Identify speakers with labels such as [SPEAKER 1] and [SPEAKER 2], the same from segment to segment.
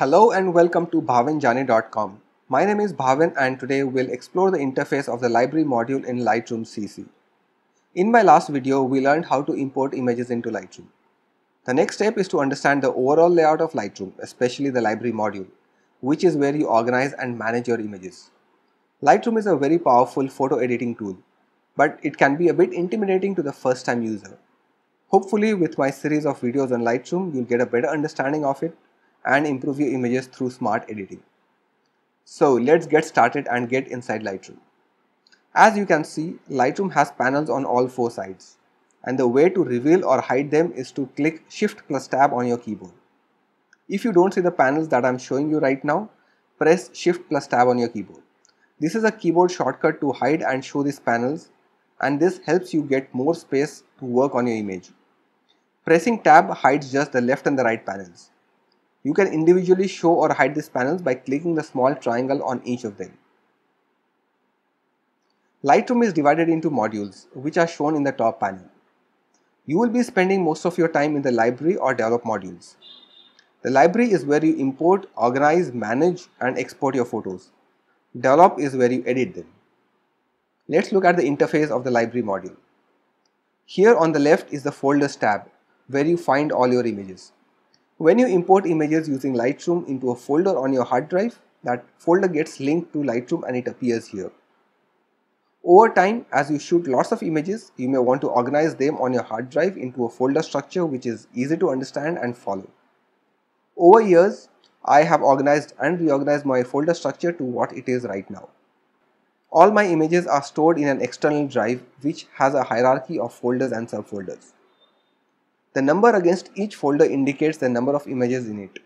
[SPEAKER 1] Hello and welcome to bhavenjani.com. My name is Bhaven and today we'll explore the interface of the library module in Lightroom CC. In my last video, we learned how to import images into Lightroom. The next step is to understand the overall layout of Lightroom, especially the library module, which is where you organize and manage your images. Lightroom is a very powerful photo editing tool, but it can be a bit intimidating to the first time user. Hopefully with my series of videos on Lightroom, you'll get a better understanding of it and improve your images through smart editing. So let's get started and get inside Lightroom. As you can see, Lightroom has panels on all four sides and the way to reveal or hide them is to click Shift plus Tab on your keyboard. If you don't see the panels that I'm showing you right now, press Shift plus Tab on your keyboard. This is a keyboard shortcut to hide and show these panels and this helps you get more space to work on your image. Pressing Tab hides just the left and the right panels. You can individually show or hide these panels by clicking the small triangle on each of them. Lightroom is divided into modules, which are shown in the top panel. You will be spending most of your time in the library or develop modules. The library is where you import, organize, manage and export your photos. Develop is where you edit them. Let's look at the interface of the library module. Here on the left is the folders tab where you find all your images. When you import images using Lightroom into a folder on your hard drive, that folder gets linked to Lightroom and it appears here. Over time, as you shoot lots of images, you may want to organize them on your hard drive into a folder structure which is easy to understand and follow. Over years, I have organized and reorganized my folder structure to what it is right now. All my images are stored in an external drive which has a hierarchy of folders and subfolders. The number against each folder indicates the number of images in it.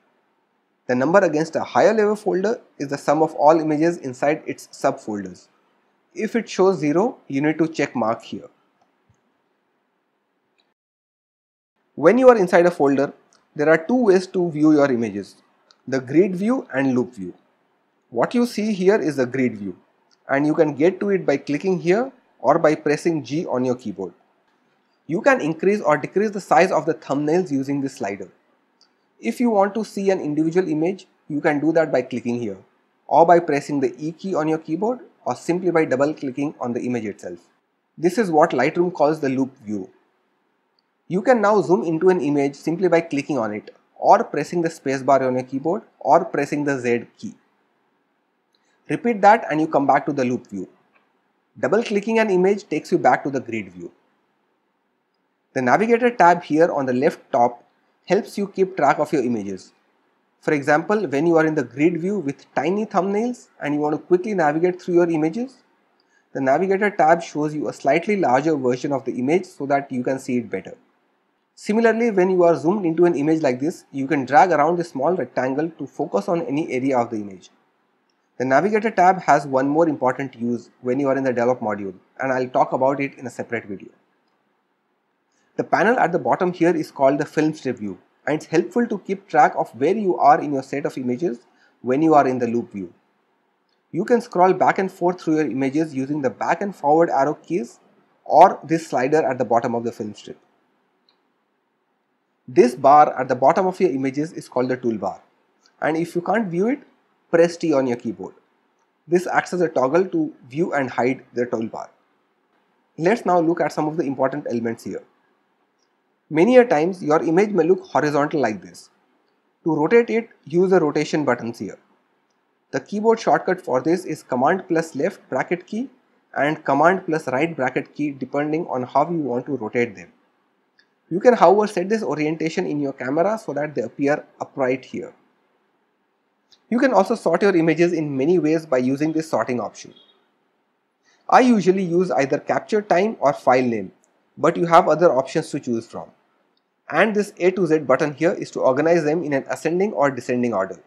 [SPEAKER 1] The number against a higher level folder is the sum of all images inside its subfolders. If it shows 0, you need to check mark here. When you are inside a folder, there are two ways to view your images, the grid view and loupe view. What you see here is the grid view and you can get to it by clicking here or by pressing G on your keyboard. You can increase or decrease the size of the thumbnails using this slider. If you want to see an individual image, you can do that by clicking here or by pressing the E key on your keyboard or simply by double clicking on the image itself. This is what Lightroom calls the loupe view. You can now zoom into an image simply by clicking on it or pressing the spacebar on your keyboard or pressing the Z key. Repeat that and you come back to the loupe view. Double clicking an image takes you back to the grid view. The navigator tab here on the left top helps you keep track of your images. For example, when you are in the grid view with tiny thumbnails and you want to quickly navigate through your images, the navigator tab shows you a slightly larger version of the image so that you can see it better. Similarly, when you are zoomed into an image like this, you can drag around the small rectangle to focus on any area of the image. The navigator tab has one more important use when you are in the develop module and I'll talk about it in a separate video. The panel at the bottom here is called the film strip view and it's helpful to keep track of where you are in your set of images when you are in the loupe view. You can scroll back and forth through your images using the back and forward arrow keys or this slider at the bottom of the film strip. This bar at the bottom of your images is called the toolbar and if you can't view it, press T on your keyboard. This acts as a toggle to view and hide the toolbar. Let's now look at some of the important elements here. Many a times your image may look horizontal like this. To rotate it, use the rotation buttons here. The keyboard shortcut for this is command plus left bracket key and command plus right bracket key depending on how you want to rotate them. You can however set this orientation in your camera so that they appear upright here. You can also sort your images in many ways by using this sorting option. I usually use either capture time or file name but you have other options to choose from. And this A to Z button here is to organize them in an ascending or descending order.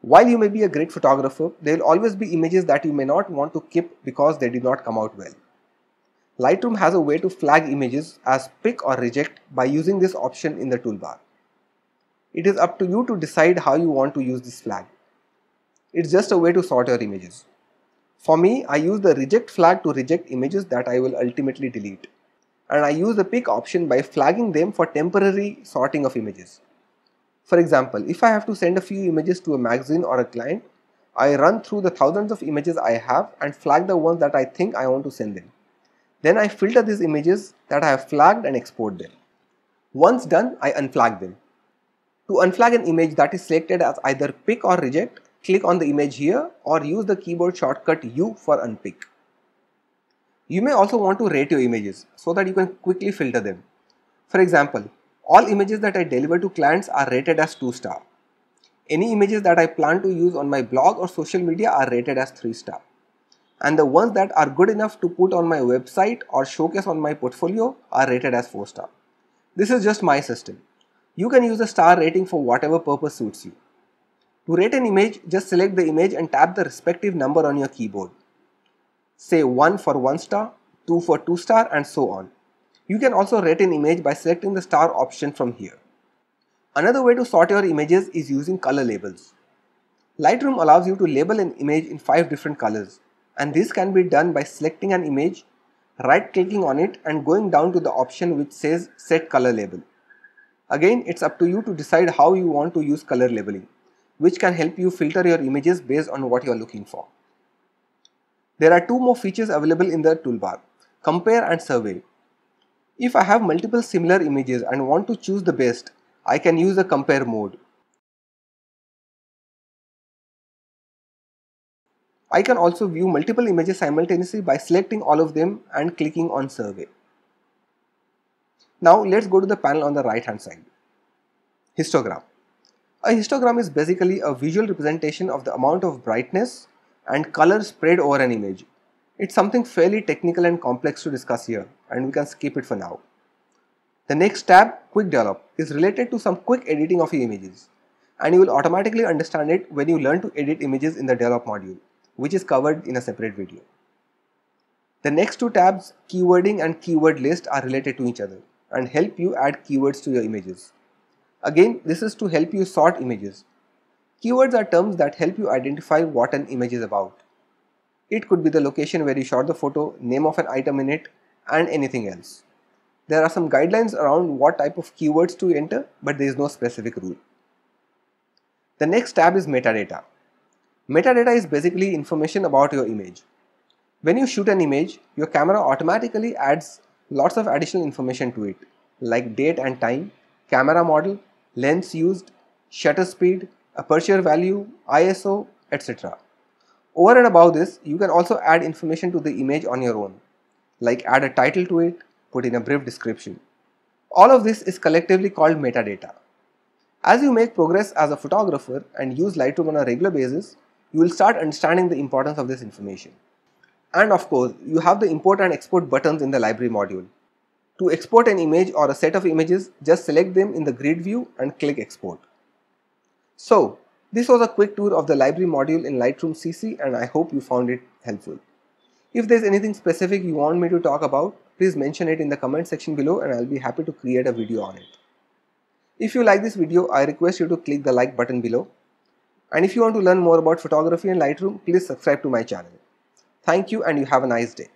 [SPEAKER 1] While you may be a great photographer, there will always be images that you may not want to keep because they did not come out well. Lightroom has a way to flag images as pick or reject by using this option in the toolbar. It is up to you to decide how you want to use this flag. It's just a way to sort your images. For me, I use the reject flag to reject images that I will ultimately delete and I use the pick option by flagging them for temporary sorting of images. For example, if I have to send a few images to a magazine or a client, I run through the thousands of images I have and flag the ones that I think I want to send them. Then I filter these images that I have flagged and export them. Once done, I unflag them. To unflag an image that is selected as either pick or reject, click on the image here or use the keyboard shortcut U for unpick. You may also want to rate your images so that you can quickly filter them. For example, all images that I deliver to clients are rated as 2 star. Any images that I plan to use on my blog or social media are rated as 3 star. And the ones that are good enough to put on my website or showcase on my portfolio are rated as 4 star. This is just my system. You can use a star rating for whatever purpose suits you. To rate an image, just select the image and tap the respective number on your keyboard. Say 1 for 1 star, 2 for 2 star and so on. You can also rate an image by selecting the star option from here. Another way to sort your images is using color labels. Lightroom allows you to label an image in 5 different colors and this can be done by selecting an image right clicking on it and going down to the option which says set color label. Again it's up to you to decide how you want to use color labeling which can help you filter your images based on what you are looking for. There are two more features available in the toolbar, compare and survey. If I have multiple similar images and want to choose the best, I can use the compare mode. I can also view multiple images simultaneously by selecting all of them and clicking on survey. Now let's go to the panel on the right hand side. Histogram. A histogram is basically a visual representation of the amount of brightness and color spread over an image. It's something fairly technical and complex to discuss here and we can skip it for now. The next tab, Quick Develop, is related to some quick editing of your images and you will automatically understand it when you learn to edit images in the Develop module which is covered in a separate video. The next two tabs, keywording and keyword list are related to each other and help you add keywords to your images. Again, this is to help you sort images. Keywords are terms that help you identify what an image is about. It could be the location where you shot the photo, name of an item in it, and anything else. There are some guidelines around what type of keywords to enter, but there is no specific rule. The next tab is metadata. Metadata is basically information about your image. When you shoot an image, your camera automatically adds lots of additional information to it, like date and time, camera model, lens used, shutter speed, aperture value, ISO, etc. Over and above this, you can also add information to the image on your own, like add a title to it, put in a brief description. All of this is collectively called metadata. As you make progress as a photographer and use Lightroom on a regular basis, you will start understanding the importance of this information. And of course, you have the import and export buttons in the library module. To export an image or a set of images, just select them in the grid view and click export. So, this was a quick tour of the library module in Lightroom CC and I hope you found it helpful. If there's anything specific you want me to talk about, please mention it in the comment section below and I'll be happy to create a video on it. If you like this video, I request you to click the like button below and if you want to learn more about photography and Lightroom, please subscribe to my channel. Thank you and you have a nice day.